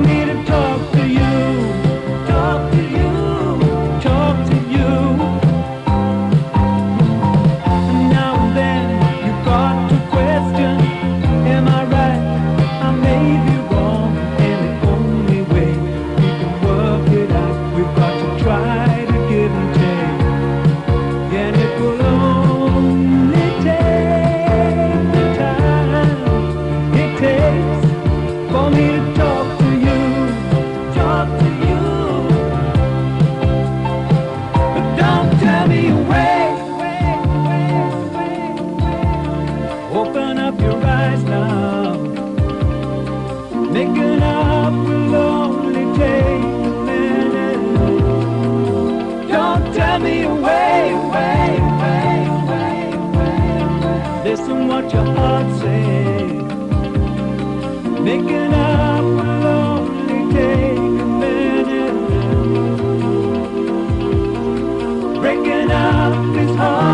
me to listen what your heart says. Making up will only take a minute. Breaking up is hard.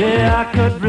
Yeah, I could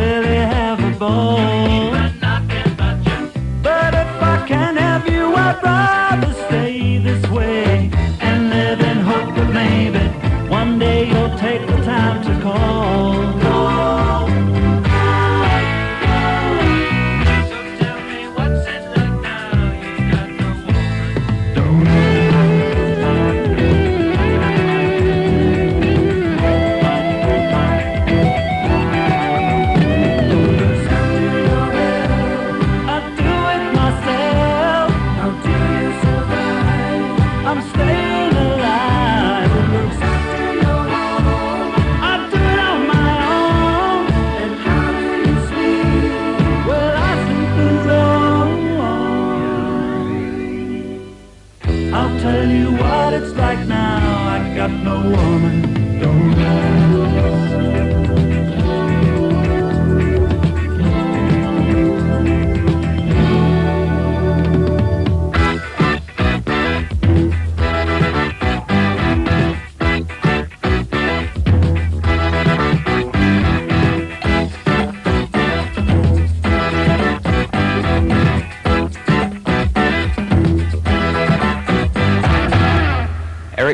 tell you what it's like now. I got no woman, don't lie.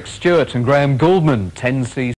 Stewart and Graham Gouldman, 10cc.